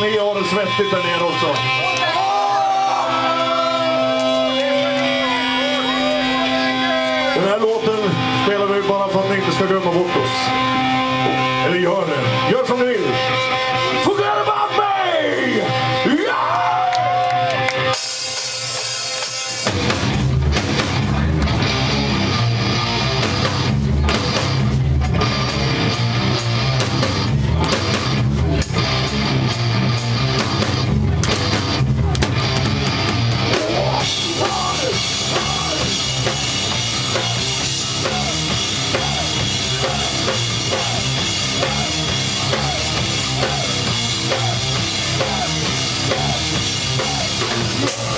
Ni har det svettigt där nere också. Den här låten spelar vi bara för att ni inte ska glömma bort oss. Eller gör det. Gör som ni vill.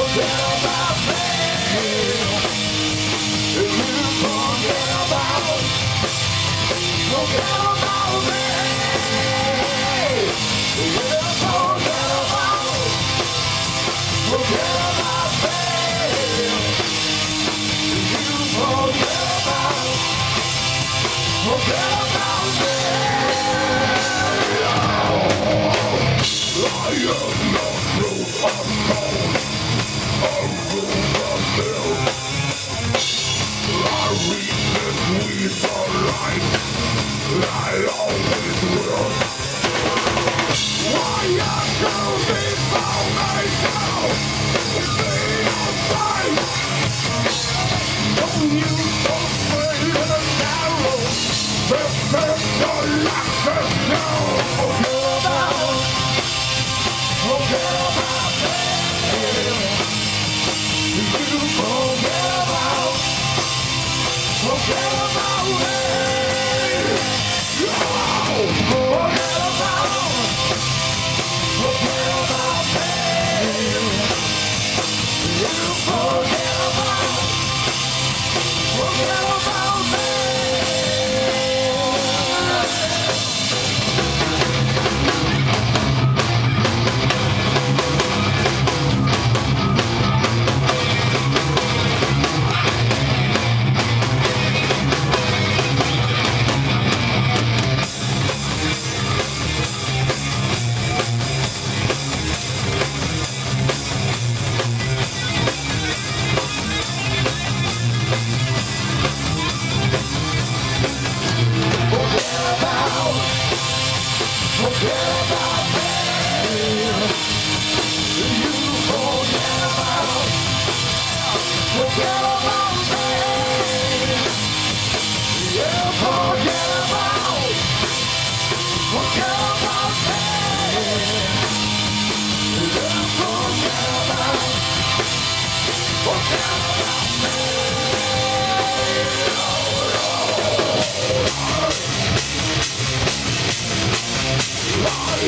Life, life, oh,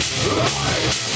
life.